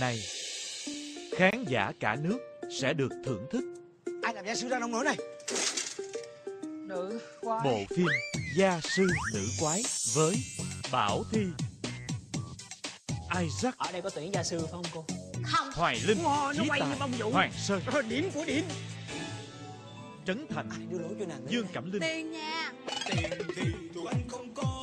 này, khán giả cả nước sẽ được thưởng thức. Ai làm gia sư ra nông nổi này? Nữ quái. Bộ phim Gia sư nữ quái với Bảo Thi, Isaac, Ở đây có tuyển gia sư phải không cô? Không. Hoài Linh, nó Chí Tài. Hoàng Sơn, Rồi điểm của điểm. Trấn Thành, ai đưa lỗi cho nàng Dương Cẩm Linh, Tiền nha. Tiền thì tụi anh không có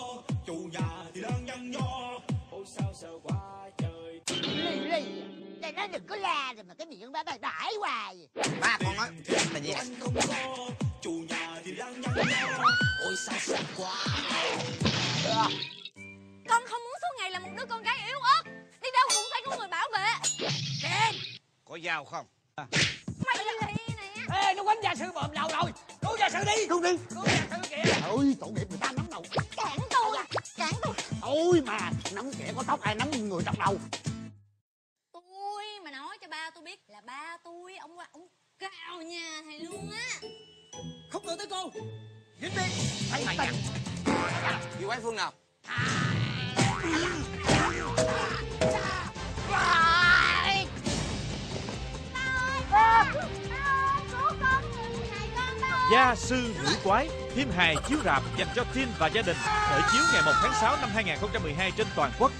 nó đừng có la rồi mà cái miệng bả bả đãi hoài. Ba con nói là gì? Anh không có chủ nhà thì đang nhăn nho ôi sao sợ quá Con không muốn suốt ngày là một đứa con gái yếu ớt Đi đâu cũng phải có người bảo vệ. Có dao không? Mày lì nè? Ê, nó quánh gia sư bợm đầu rồi. Cứu gia sư đi. Cứu đi. Cứu gia sư kìa. Ôi tội nghiệp người ta nắm đầu. Cản tôi. Cản tôi. Ôi mà nắm kẻ có tóc ai nắm người trong đầu cho ba tôi biết là ba tôi Ông ông cạo nhà thầy luôn á. Không được tới cô. Dính đi. Thấy mày nè chị quái phương nào? Gia sư nữ quái, phim hài chiếu rạp dành cho teen và gia đình, khởi chiếu ngày 1 tháng 6 năm 2012 trên toàn quốc.